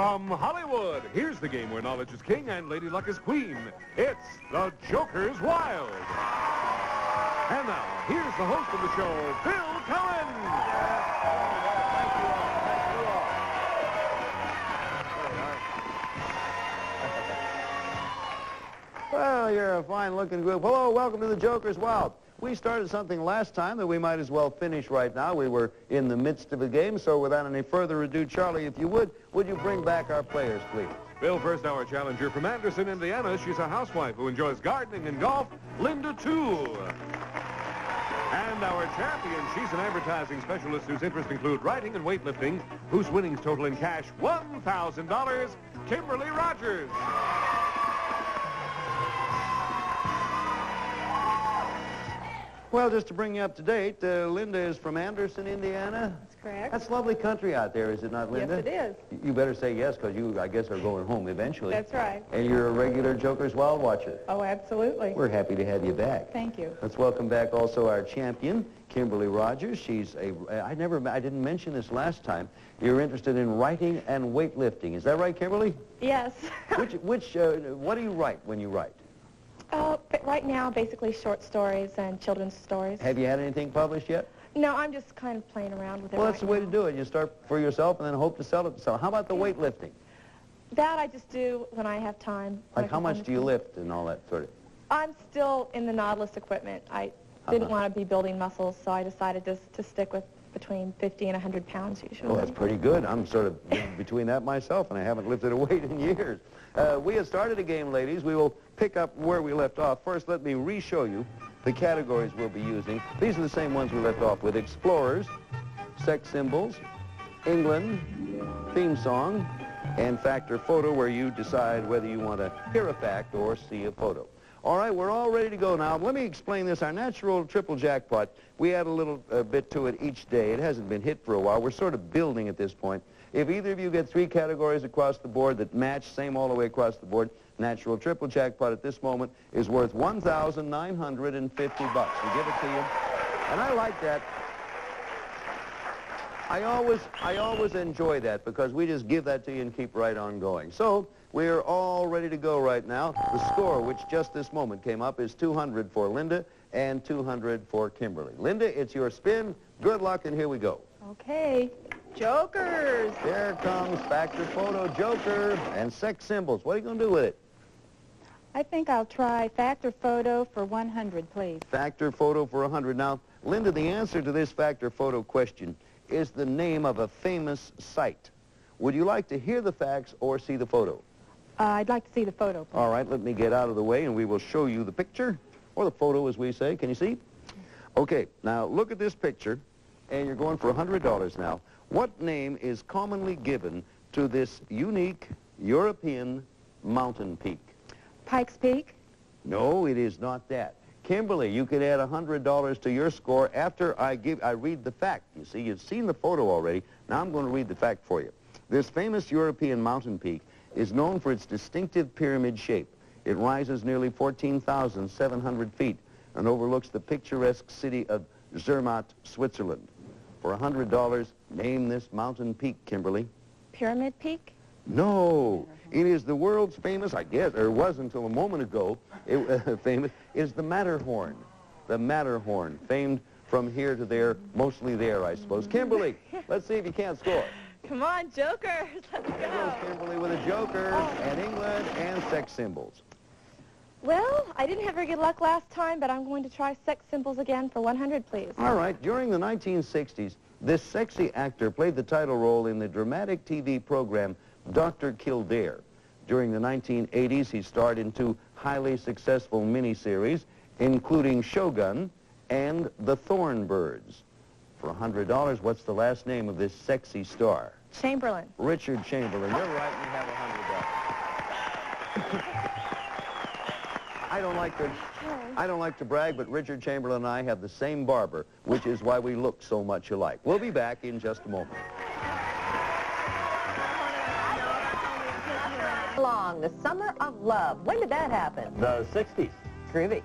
From Hollywood, here's the game where knowledge is king and Lady Luck is queen. It's The Joker's Wild. And now, here's the host of the show, Bill Cullen. Well, you're a fine-looking group. Hello, welcome to the Joker's Wild. We started something last time that we might as well finish right now. We were in the midst of a game, so without any further ado, Charlie, if you would, would you bring back our players, please? Bill, first our challenger from Anderson, Indiana. She's a housewife who enjoys gardening and golf, Linda Toole. And our champion, she's an advertising specialist whose interests include writing and weightlifting, whose winnings total in cash $1,000, Kimberly Rogers. Well, just to bring you up to date, uh, Linda is from Anderson, Indiana. That's correct. That's lovely country out there, is it not, Linda? Yes, it is. You better say yes, because you, I guess, are going home eventually. That's right. And you're a regular Joker's Wild watcher. Oh, absolutely. We're happy to have you back. Thank you. Let's welcome back also our champion, Kimberly Rogers. She's a, I never, I didn't mention this last time. You're interested in writing and weightlifting. Is that right, Kimberly? Yes. Which, which, uh, what do you write when you write? Uh, but right now, basically short stories and children's stories. Have you had anything published yet? No, I'm just kind of playing around with it Well, right that's the way to do it. You start for yourself and then hope to sell it to someone. How about the weightlifting? That I just do when I have time. Like how much do you lift and all that sort of? I'm still in the Nautilus equipment. I didn't Uh-huh. want to be building muscles, so I decided to, to stick with between 50 and 100 pounds usually. Well, that's pretty good. I'm sort of between that myself, and I haven't lifted a weight in years. Uh, we have started a game, ladies. We will pick up where we left off. First, let me re-show you the categories we'll be using. These are the same ones we left off with. Explorers, sex symbols, England, theme song, and factor photo, where you decide whether you want to hear a fact or see a photo. All right, we're all ready to go now. Let me explain this. Our natural triple jackpot, we add a little uh, bit to it each day. It hasn't been hit for a while. We're sort of building at this point. If either of you get three categories across the board that match, same all the way across the board, natural triple jackpot at this moment is worth 1,950 bucks. We give it to you. And I like that. I always, I always enjoy that because we just give that to you and keep right on going. So we're all ready to go right now. The score, which just this moment came up, is 200 for Linda and 200 for Kimberly. Linda, it's your spin. Good luck, and here we go. Okay. Jokers. Here comes Factor Photo Joker and sex symbols. What are you going to do with it? I think I'll try factor photo for 100, please. Factor Photo for 100. Now, Linda, the answer to this Factor Photo question is the name of a famous site. Would you like to hear the facts or see the photo? Uh, I'd like to see the photo, please. All right, let me get out of the way and we will show you the picture, or the photo as we say. Can you see? Okay, now look at this picture, and you're going for $100 now. What name is commonly given to this unique European mountain peak? Pikes Peak? No, it is not that. Kimberly, you can add $100 to your score after I give, I read the fact. You see, you've seen the photo already. Now I'm going to read the fact for you. This famous European mountain peak is known for its distinctive pyramid shape. It rises nearly 14,700 feet and overlooks the picturesque city of Zermatt, Switzerland. For $100, name this mountain peak, Kimberly. Pyramid Peak? No, it is the world's famous, I guess, or was until a moment ago, it, uh, famous, is the Matterhorn. The Matterhorn, famed from here to there, mostly there, I suppose. Kimberly, let's see if you can't score. Come on, Jokers. Let's goes Kimberly with a joker, oh. and England, and sex symbols. Well, I didn't have very good luck last time, but I'm going to try sex symbols again for 100, please. All right, during the 1960s, this sexy actor played the title role in the dramatic TV program Dr. Kildare. During the 1980s, he starred in two highly successful miniseries, including Shogun and The Thornbirds. For $100, what's the last name of this sexy star? Chamberlain. Richard Chamberlain. You're right, you have a $100. I don't like to, I don't like to brag, but Richard Chamberlain and I have the same barber, which is why we look so much alike. We'll be back in just a moment. Along the Summer of Love. When did that happen? The 60s. Groovy.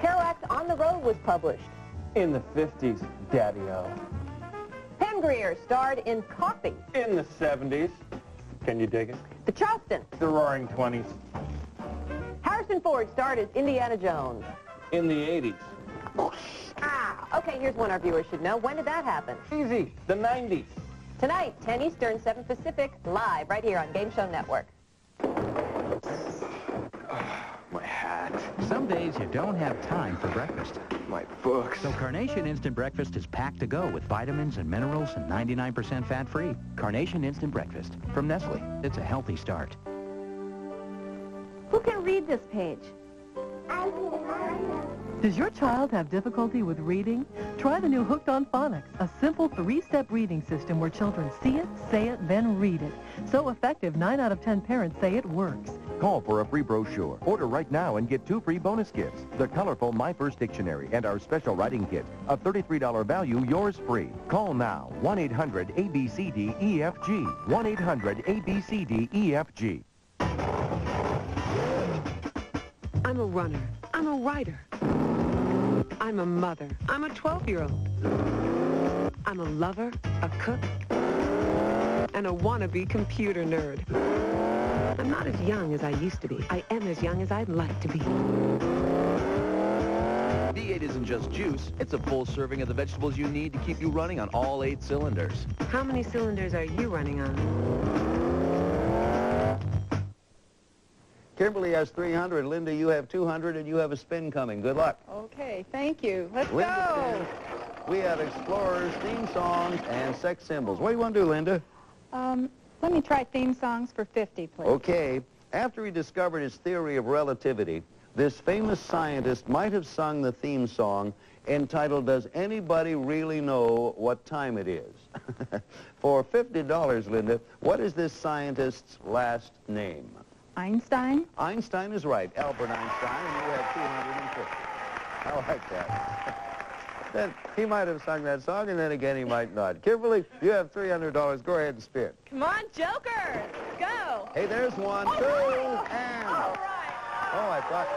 Kerouac's On the Road was published. In the 50s, Daddy-O. Pam Grier starred in Coffy. In the 70s. Can you dig it? The Charleston. The Roaring Twenties. Harrison Ford starred as Indiana Jones. In the 80s. Ah, okay, here's one our viewers should know. When did that happen? Easy. The 90s. Tonight, 10 Eastern, 7 Pacific, live right here on Game Show Network. Some days you don't have time for breakfast. My books. So Carnation Instant Breakfast is packed to go with vitamins and minerals and 99% fat-free. Carnation Instant Breakfast from Nestle. It's a healthy start. Who can read this page? I can. Does your child have difficulty with reading? Try the new Hooked on Phonics, a simple three-step reading system where children see it, say it, then read it. So effective, 9 out of 10 parents say it works. Call for a free brochure. Order right now and get two free bonus gifts. The colorful My First Dictionary and our special writing kit. A $33 value, yours free. Call now. 1-800-ABCD-EFG. 1-800-ABCD-EFG. I'm a runner. I'm a writer. I'm a mother. I'm a 12-year-old. I'm a lover, a cook, and a wannabe computer nerd. I'm not as young as I used to be. I am as young as I'd like to be. V8 isn't just juice. It's a full serving of the vegetables you need to keep you running on all eight cylinders. How many cylinders are you running on? Kimberly has 300. Linda, you have 200, and you have a spin coming. Good luck. Okay, thank you. Let's Linda, go. we have Explorers, theme songs, and sex symbols. What do you want to do, Linda? Um, let me try theme songs for 50, please. Okay. After he discovered his theory of relativity, this famous scientist might have sung the theme song entitled, Does Anybody Really Know What Time It Is? For $50, Linda, what is this scientist's last name? Einstein? Einstein is right. Albert Einstein, and you have 250. I like that. then he might have sung that song, and then again he might not. Kimberly, you have $300. Go ahead and spin. Come on, Joker. Go. Hey, there's one, two, and... All right. Oh, I thought...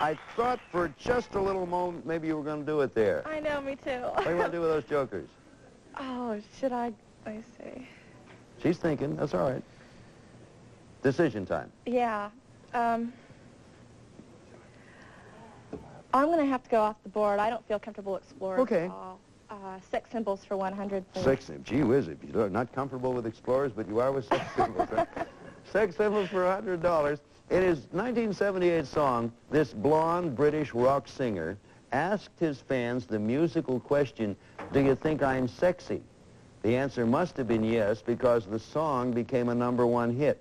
I thought for just a little moment maybe you were going to do it there. I know, me too. What do you want to do with those jokers? oh, should I? I see. She's thinking. That's all right. Decision time. Yeah. Um, I'm going to have to go off the board. I don't feel comfortable exploring Okay. at all. Uh, sex symbols for 100, please. Sex, gee whiz, if you're not comfortable with explorers, but you are with sex symbols. right? sex symbols for $100. In his 1978 song, this blonde British rock singer asked his fans the musical question, do you think I'm sexy? The answer must have been yes, because the song became a number one hit.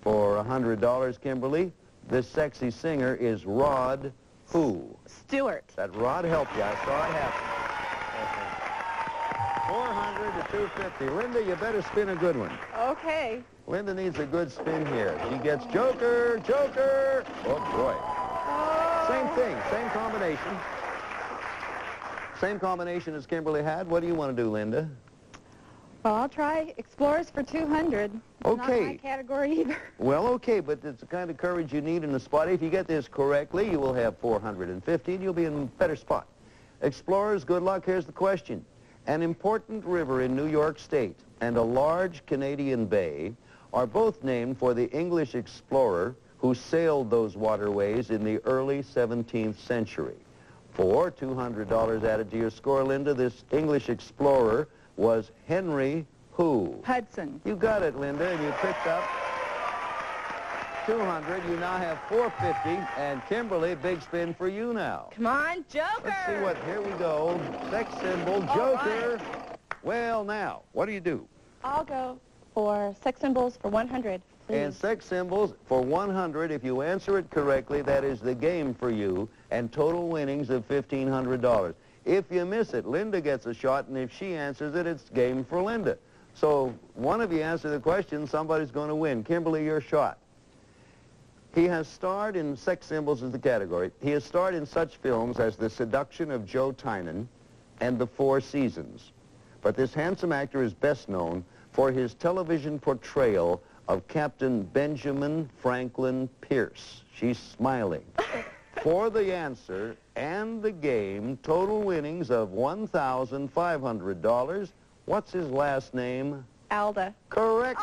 For $100, Kimberly, this sexy singer is Rod who? Stewart. That Rod helped you. I saw it happen. 400 to 250. Linda, you better spin a good one. Okay. Linda needs a good spin here. She gets Joker, Joker. Oh, boy. Same oh. thing, same combination. Same combination as Kimberly had. What do you want to do, Linda? Well, I'll try Explorers for 200. Okay. Not my category either. Well, okay, but it's the kind of courage you need in the spot. If you get this correctly, you will have 450, and you'll be in a better spot. Explorers, good luck. Here's the question. An important river in New York State and a large Canadian bay are both named for the English explorer who sailed those waterways in the early 17th century. For $200 added to your score, Linda, this English explorer was Henry who? Hudson. You got it, Linda, and you picked up 200. You now have 450, and Kimberly, big spin for you now. Come on, Joker. Let's see what, here we go. Sex symbol, Joker. Well, now, what do you do? I'll go for sex symbols for 100, please. And sex symbols for 100, if you answer it correctly, that is the game for you, and total winnings of $1,500. If you miss it, Linda gets a shot, and if she answers it, it's game for Linda. So one of you answer the question, somebody's going to win. Kimberly, your shot. He has starred in sex symbols as the category. He has starred in such films as The Seduction of Joe Tynan and The Four Seasons. But this handsome actor is best known for his television portrayal of Captain Benjamin Franklin Pierce. She's smiling. for the answer and the game, total winnings of $1,500. What's his last name? Alda. Correct.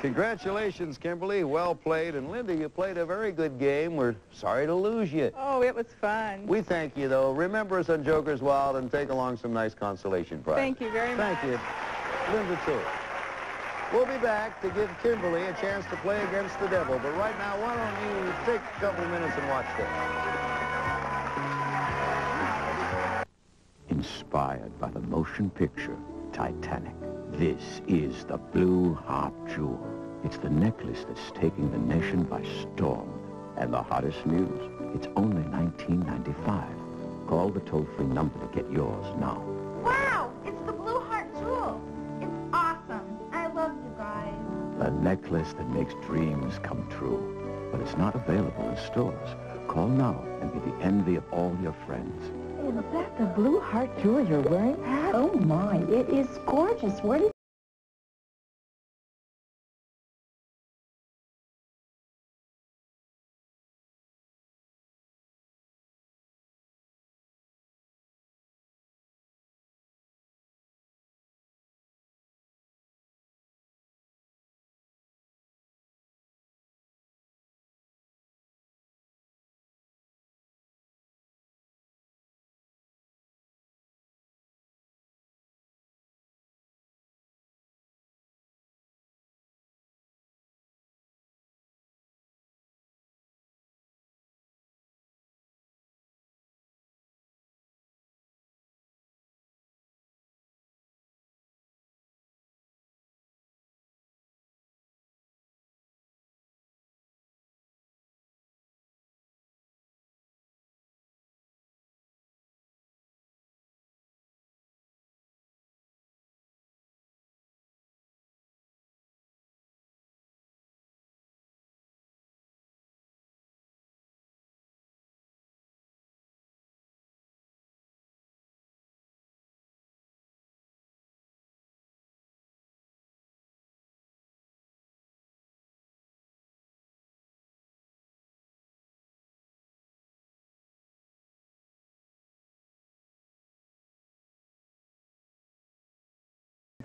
Congratulations, Kimberly. Well played. And Linda, you played a very good game. We're sorry to lose you. Oh, it was fun. We thank you, though. Remember us on Joker's Wild and take along some nice consolation prizes. Thank you very much. Thank you. Linda, too. We'll be back to give Kimberly a chance to play against the devil. But right now, why don't you take a couple of minutes and watch this? Inspired by the motion picture Titanic, this is the Blue Heart Jewel. It's the necklace that's taking the nation by storm. And the hottest news, it's only $19.95. Call the toll-free number to get yours now. Wow, it's the Blue Heart Jewel. It's awesome. I love you guys. The necklace that makes dreams come true. But it's not available in stores. Call now and be the envy of all your friends. Is that the blue heart jewel you're wearing, Pat? Oh, my. It is gorgeous. Where did...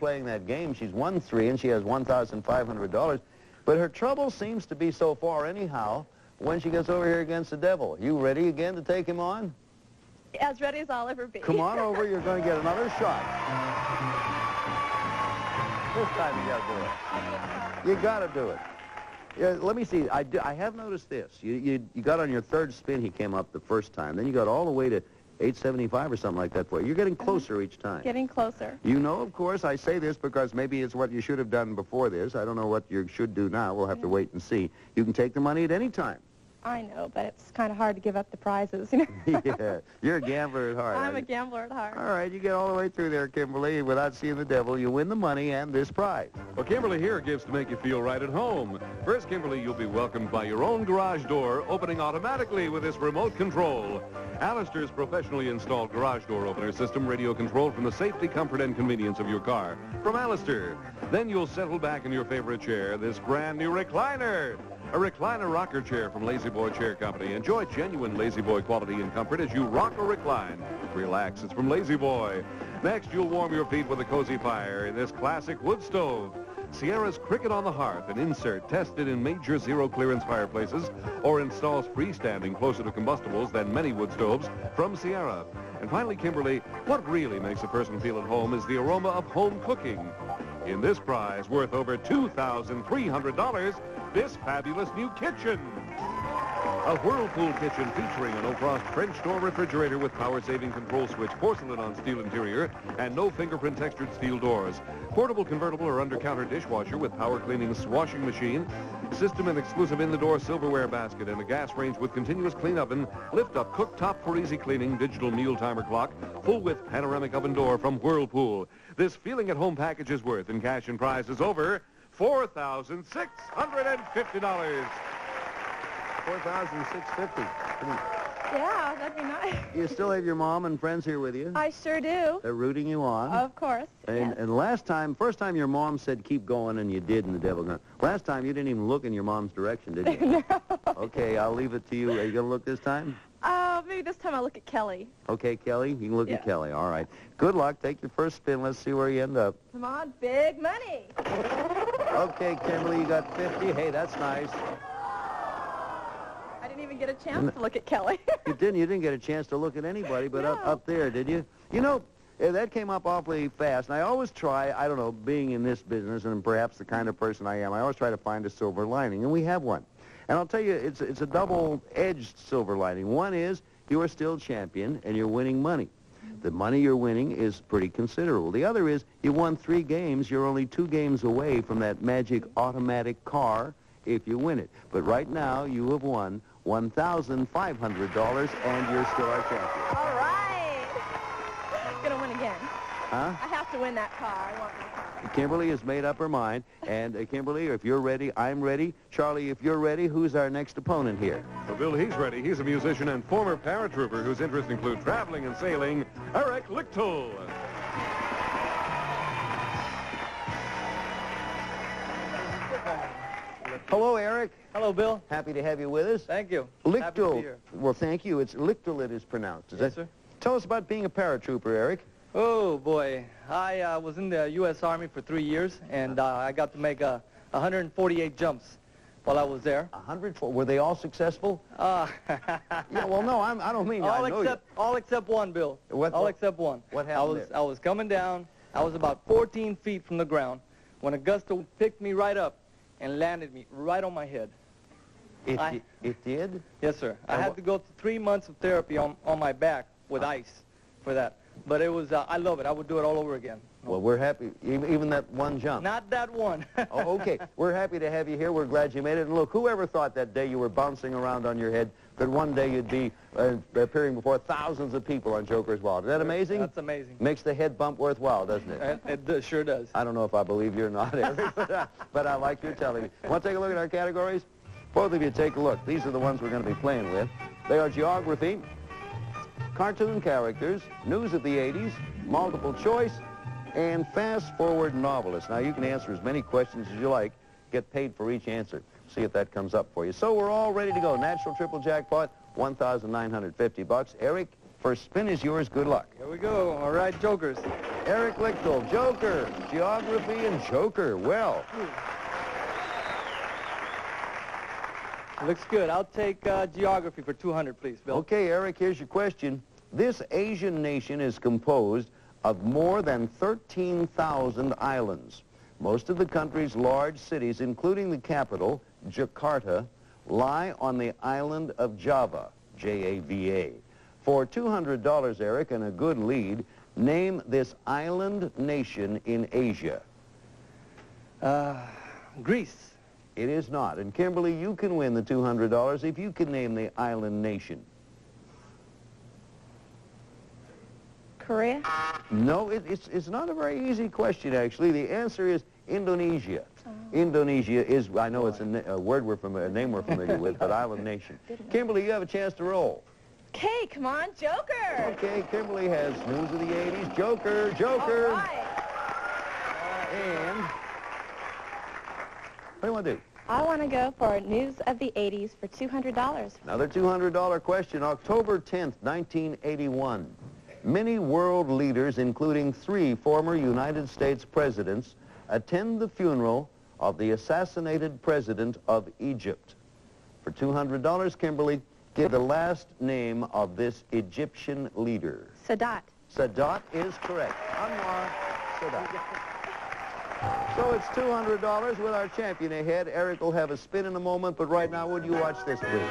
playing that game. She's won three, and she has $1,500. But her trouble seems to be so far anyhow when she gets over here against the devil. You ready again to take him on? As ready as I'll ever be. Come on over. You're going to get another shot. This time you got to do it. You got to do it. Yeah, let me see. I, do, I have noticed this. You, you, you got on your third spin, he came up the first time. Then you got all the way to 875 or something like that for you. You're getting closer each time. Getting closer. You know, of course, I say this because maybe it's what you should have done before this. I don't know what you should do now. We'll have to wait and see. You can take the money at any time. I know, but it's kind of hard to give up the prizes, you know. yeah, you're a gambler at heart. I'm a gambler at heart. All right, you get all the way through there, Kimberly, without seeing the devil. You win the money and this prize. Well, Kimberly here gives to make you feel right at home. First, Kimberly, you'll be welcomed by your own garage door opening automatically with this remote control. Allister's professionally installed garage door opener system, radio controlled from the safety, comfort, and convenience of your car. From Alistair. Then you'll settle back in your favorite chair, this brand new recliner. A recliner rocker chair from La-Z-Boy Chair Company. Enjoy genuine La-Z-Boy quality and comfort as you rock or recline. Relax, it's from La-Z-Boy. Next, you'll warm your feet with a cozy fire in this classic wood stove. Sierra's Cricket on the Hearth, an insert tested in major zero-clearance fireplaces or installs freestanding closer to combustibles than many wood stoves from Sierra. And finally, Kimberly, what really makes a person feel at home is the aroma of home cooking. In this prize, worth over $2,300, this fabulous new kitchen. A Whirlpool kitchen featuring an O'Frost French door refrigerator with power-saving control switch, porcelain on steel interior, and no fingerprint textured steel doors. Portable convertible or under-counter dishwasher with power cleaning washing machine, system and exclusive in-the-door silverware basket, and a gas range with continuous clean oven, lift-up cooktop for easy cleaning, digital meal timer clock, full-width panoramic oven door from Whirlpool. This feeling at home package is worth in cash and prize is over $4,650. 4650 Yeah, that'd be nice. You still have your mom and friends here with you? I sure do. They're rooting you on. Of course. And, and last time, first time your mom said keep going and you did and the devil gun. Last time you didn't even look in your mom's direction, did you? no. Okay, I'll leave it to you. Are you going to look this time? Uh, maybe this time I'll look at Kelly. Okay, Kelly, you can look Yeah. at Kelly. All right. Good luck. Take your first spin. Let's see where you end up. Come on, big money. Okay, Kimberly, you got 50. Hey, that's nice. I didn't even get a chance to look at Kelly. You didn't. You didn't get a chance to look at anybody, but up, No. up there, did you? You know, eh, that came up awfully fast. And I always try, I don't know, being in this business and perhaps the kind of person I am, I always try to find a silver lining, and we have one. And I'll tell you, it's, it's a double-edged silver lining. One is you are still champion and you're winning money. The money you're winning is pretty considerable. The other is you won three games. You're only two games away from that magic automatic car if you win it. But right now, you have won $1,500 and you're still our champion. All right. Gonna win again. Huh? I have to win that car. I want my car. Kimberly has made up her mind. And uh, Kimberly, if you're ready, I'm ready. Charlie, if you're ready, who's our next opponent here? Well, Bill, he's ready. He's a musician and former paratrooper whose interests include traveling and sailing, Eric Lichtel. Hello, Eric. Hello, Bill. Happy to have you with us. Thank you. Happy to be Lichtel. here. Well, thank you. It's Lichtel it is pronounced. Is Yes, that? sir. Tell us about being a paratrooper, Eric. Oh, boy. I uh, was in the U.S. Army for three years, and uh, I got to make uh, 148 jumps while I was there. 104. Were they all successful? Uh, Yeah, well, no, I'm, I don't mean all I except all except one, Bill. What- all what- except one. what I happened was there? I was coming down. I was about 14 feet from the ground when a gust picked me right up and landed me right on my head. It, I- it did? Yes, sir. I had to go through three months of therapy on, on my back with ice for that. But it was, uh, I love it. I would do it all over again. Well, we're happy. Even, even that one jump. Not that one. oh, okay. We're happy to have you here. We're glad you made it. And look, whoever thought that day you were bouncing around on your head that one day you'd be uh, appearing before thousands of people on Joker's Wild. Isn't that amazing? That's amazing. Makes the head bump worthwhile, doesn't it? It, it does- sure does. I don't know if I believe you or not, Eric, but, uh, but I like your telling me. Want to take a look at our categories? Both of you take a look. These are the ones we're going to be playing with. They are geography, cartoon characters, news of the 80s, multiple choice, and fast-forward novelists. Now, you can answer as many questions as you like. Get paid for each answer. See if that comes up for you. So we're all ready to go. Natural triple jackpot, 1,950 bucks. Eric, first spin is yours. Good luck. Here we go. All right, Jokers. Eric Lichtel, Joker, Geography and Joker. Well, Looks good. I'll take uh, geography for 200, please, Bill. okay, Eric, here's your question. This Asian nation is composed of more than 13,000 islands. Most of the country's large cities, including the capital, Jakarta, lie on the island of Java, J-A-V-A. For $200, Eric, and a good lead, name this island nation in Asia. Uh, Greece. It is not. And Kimberly, you can win the $200 if you can name the island nation. Korea? No, it, it's, it's not a very easy question, actually. The answer is Indonesia. Oh. Indonesia is, I know it's a, a word we're familiar, a name we're familiar with, but island nation. Kimberly, you have a chance to roll. Okay, come on, Joker. Okay, Kimberly has news of the 80s. Joker, Joker. All right. Uh, and what do you want to do? I want to go for news of the 80s for $200. Another $200 question. October 10th, 1981. Many world leaders, including three former United States presidents, attend the funeral of the assassinated president of Egypt. For $200, Kimberly, give the last name of this Egyptian leader. Sadat. Sadat is correct. Anwar Sadat. So it's $200 with our champion ahead. Eric will have a spin in a moment, but right now, would you watch this, please?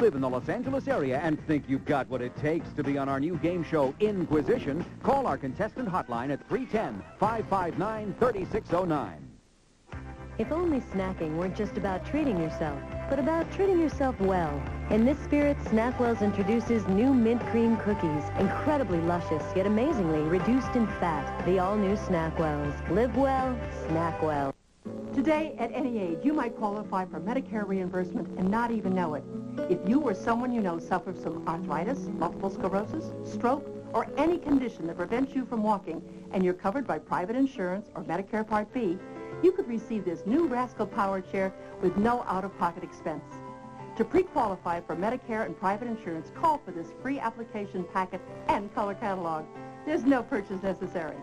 Live in the Los Angeles area and think you've got what it takes to be on our new game show, Inquisition? Call our contestant hotline at 310-559-3609. If only snacking weren't just about treating yourself, but about treating yourself well. In this spirit, Snackwells introduces new mint cream cookies. Incredibly luscious, yet amazingly reduced in fat. The all-new Snackwells. Live well, snack well. Today, at any age, you might qualify for Medicare reimbursement and not even know it. If you or someone you know suffers from arthritis, multiple sclerosis, stroke, or any condition that prevents you from walking, and you're covered by private insurance or Medicare Part B, you could receive this new Rascal Power Chair with no out-of-pocket expense. To pre-qualify for Medicare and private insurance, call for this free application packet and color catalog. There's no purchase necessary.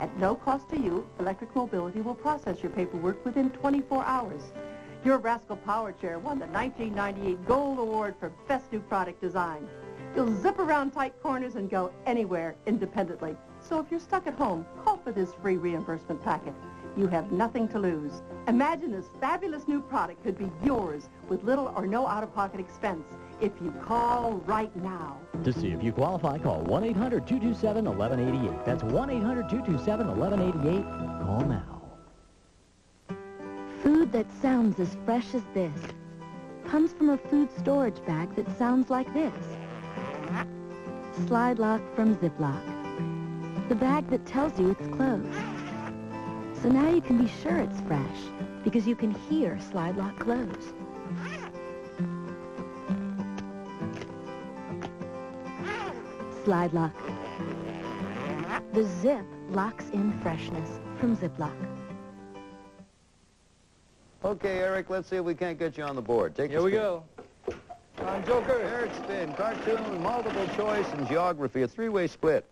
At no cost to you, Electric Mobility will process your paperwork within 24 hours. Your Rascal Power Chair won the 1998 Gold Award for Best New Product Design. You'll zip around tight corners and go anywhere independently. So if you're stuck at home, call for this free reimbursement packet. You have nothing to lose. Imagine this fabulous new product could be yours with little or no out-of-pocket expense if you call right now. To see if you qualify, call 1-800-227-1188. That's 1-800-227-1188. Call now. Food that sounds as fresh as this comes from a food storage bag that sounds like this. Slide Lock from Ziploc. The bag that tells you it's closed. So now you can be sure it's fresh because you can hear Slide Lock close. Slide Lock. The zip locks in freshness from Ziploc. Okay, Eric, let's see if we can't get you on the board. Take Here we go. I'm Joker. Eric spin, cartoon, multiple choice, and geography. A three-way split.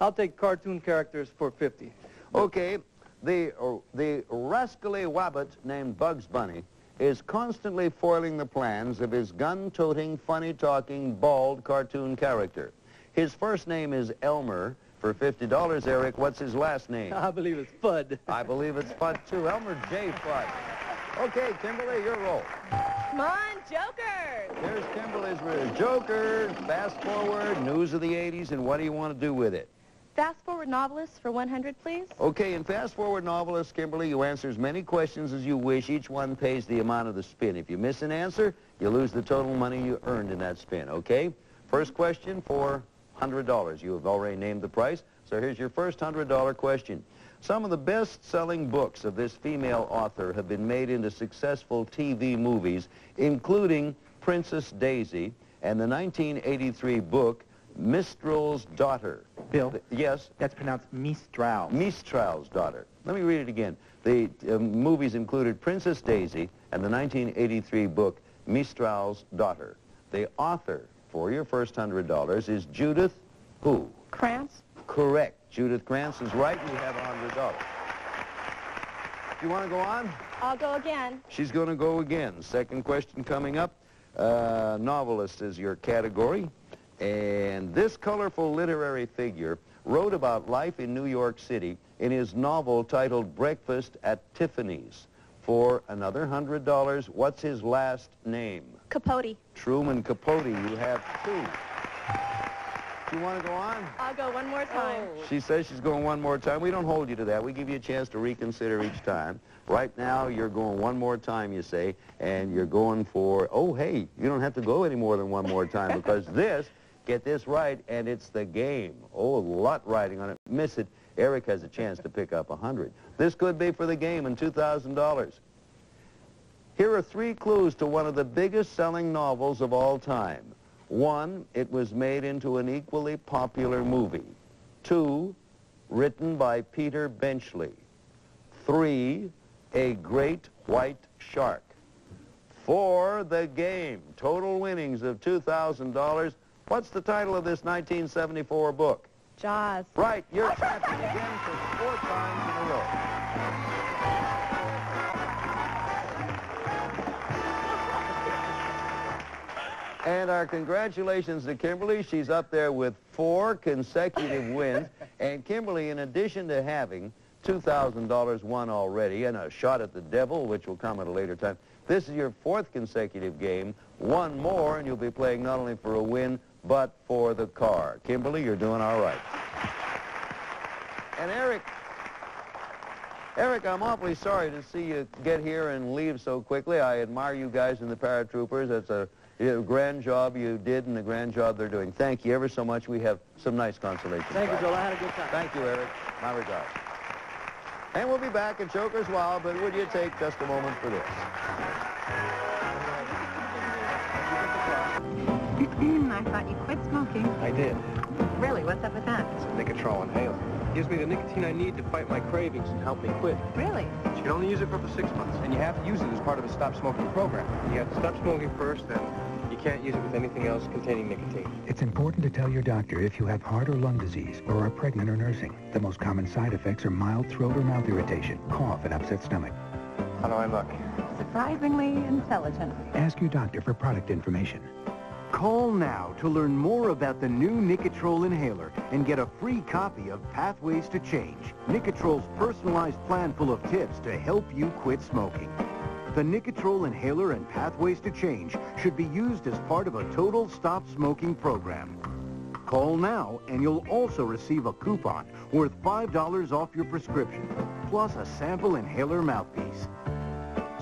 I'll take cartoon characters for 50. Okay, the, uh, the rascally wabbit named Bugs Bunny is constantly foiling the plans of his gun-toting, funny-talking, bald cartoon character. His first name is Elmer. For $50, Eric, what's his last name? I believe it's Fudd. I believe it's Fudd, too. Elmer J. Fudd. Okay, Kimberly, your roll. Come on, Joker! There's Kimberly's re- Joker, fast forward, news of the 80s, and what do you want to do with it? Fast forward novelist for 100, please. Okay, in Fast Forward Novelist, Kimberly, you answer as many questions as you wish. Each one pays the amount of the spin. If you miss an answer, you lose the total money you earned in that spin, okay? First question for $100. You have already named the price, so here's your first $100 question. Some of the best-selling books of this female author have been made into successful TV movies, including Princess Daisy and the 1983 book Mistral's Daughter. Bill? Th- yes? That's pronounced Mistral. Mistral's Daughter. Let me read it again. The uh, movies included Princess Daisy and the 1983 book Mistral's Daughter. The author for your first $100 is Judith who? Krantz? Correct. Judith Krantz is right. You have $100. Do you want to go on? I'll go again. She's going to go again. Second question coming up. Uh, novelist is your category. And this colorful literary figure wrote about life in New York City in his novel titled Breakfast at Tiffany's. For another $100, what's his last name? Capote. Truman Capote. You have two. Do you want to go on? I'll go one more time. Oh. She says she's going one more time. We don't hold you to that. We give you a chance to reconsider each time. Right now, you're going one more time, you say, and you're going for, oh, hey, you don't have to go any more than one more time because this, get this right, and it's the game. Oh, a lot riding on it. Miss it, Eric has a chance to pick up a 100. This could be for the game and $2,000. Here are three clues to one of the biggest selling novels of all time. One, it was made into an equally popular movie. Two, written by Peter Benchley. Three, a great white shark. Four, the game. Total winnings of $2,000. What's the title of this 1974 book? Jaws. Right, you're champion again for four times in a row. And our congratulations to Kimberly. She's up there with four consecutive wins. And Kimberly, in addition to having $2,000 won already and a shot at the devil, which will come at a later time, this is your fourth consecutive game. One more, and you'll be playing not only for a win, but for the car. Kimberly, you're doing all right. And Eric, Eric, I'm awfully sorry to see you get here and leave so quickly. I admire you guys in the paratroopers. That's a, a grand job you did and a grand job they're doing. Thank you ever so much. We have some nice consolation. Thank you, prizes. Joel. I had a good time. Thank you, Eric. My regards. And we'll be back at Joker's Wild, but would you take just a moment for this? Smoking. I did. Really? What's up with that? It's a Nicotrol inhaler. Gives me the nicotine I need to fight my cravings and help me quit. Really? You can only use it for up to six months. And you have to use it as part of a stop smoking program. You have to stop smoking first, then you can't use it with anything else containing nicotine. It's important to tell your doctor if you have heart or lung disease or are pregnant or nursing. The most common side effects are mild throat or mouth irritation, cough, and upset stomach. How do I look? Surprisingly intelligent. Ask your doctor for product information. Call now to learn more about the new Nicotrol inhaler and get a free copy of Pathways to Change, Nicotrol's personalized plan full of tips to help you quit smoking. The Nicotrol inhaler and Pathways to Change should be used as part of a total stop smoking program. Call now and you'll also receive a coupon worth $5 off your prescription, plus a sample inhaler mouthpiece.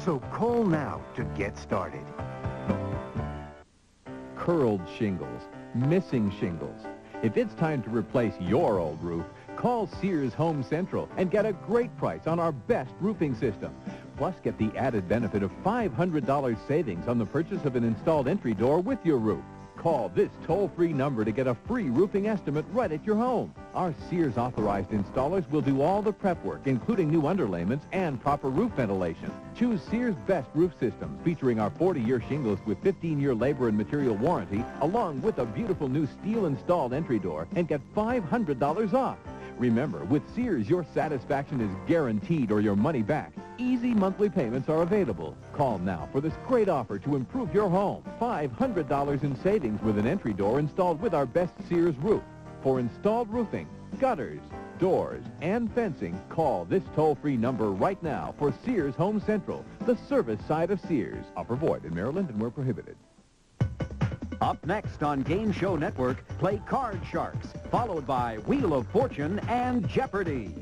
So call now to get started. Curled shingles, missing shingles. If it's time to replace your old roof, call Sears Home Central and get a great price on our best roofing system. Plus, get the added benefit of $500 savings on the purchase of an installed entry door with your roof. Call this toll-free number to get a free roofing estimate right at your home. Our Sears authorized installers will do all the prep work, including new underlayments and proper roof ventilation. Choose Sears Best Roof Systems, featuring our 40-year shingles with 15-year labor and material warranty, along with a beautiful new steel-installed entry door, and get $500 off. Remember, with Sears, your satisfaction is guaranteed or your money back. Easy monthly payments are available. Call now for this great offer to improve your home. $500 in savings with an entry door installed with our best Sears roof. For installed roofing, gutters, doors, and fencing, call this toll-free number right now for Sears Home Central, the service side of Sears. Offer void in Maryland and where prohibited. Up next on Game Show Network, play Card Sharks, followed by Wheel of Fortune and Jeopardy.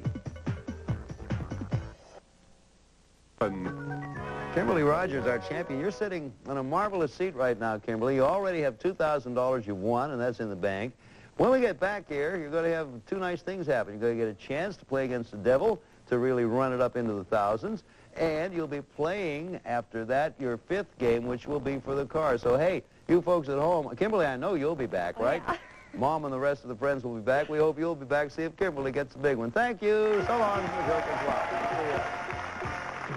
Kimberly Rogers, our champion. You're sitting on a marvelous seat right now, Kimberly. You already have $2,000 you've won, and that's in the bank. When we get back here, you're going to have two nice things happen. You're going to get a chance to play against the devil to really run it up into the thousands, and you'll be playing, after that, your fifth game, which will be for the car. So, hey, you folks at home, Kimberly, I know you'll be back, oh, right? Yeah. Mom and the rest of the friends will be back. We hope you'll be back. See if Kimberly gets a big one. Thank you. So long from the Joker's Wild.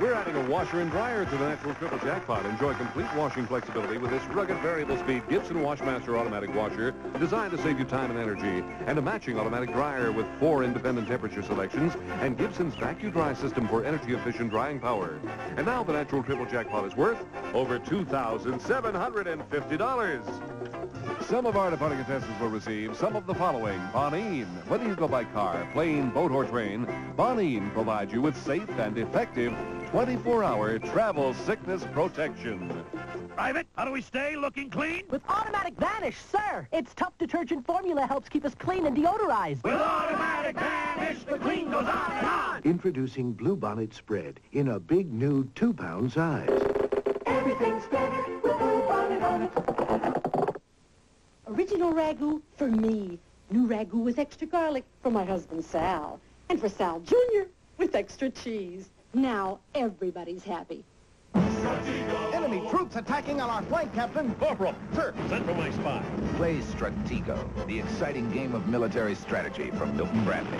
We're adding a washer and dryer to the natural triple jackpot. Enjoy complete washing flexibility with this rugged variable speed Gibson Washmaster automatic washer designed to save you time and energy. And a matching automatic dryer with four independent temperature selections and Gibson's vacuum dry system for energy efficient drying power. And now the natural triple jackpot is worth over $2,750. Some of our departing contestants will receive some of the following. Bonine. Whether you go by car, plane, boat, or train, Bonine provides you with safe and effective 24-hour travel sickness protection. Private, how do we stay looking clean? With automatic vanish, sir. Its tough detergent formula helps keep us clean and deodorized. With automatic vanish, the clean goes on and on. Introducing Bluebonnet Spread in a big new two-pound size. Everything's better with Bluebonnet on it. Original ragu for me. New ragu with extra garlic for my husband Sal. And for Sal Jr. with extra cheese. Now everybody's happy. Enemy troops attacking on our flank, Captain. Corporal, sir, send for my spy. Play Stratego, the exciting game of military strategy from Milton Bradley.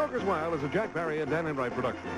Joker's Wild is a Jack Barry and Dan Enright production.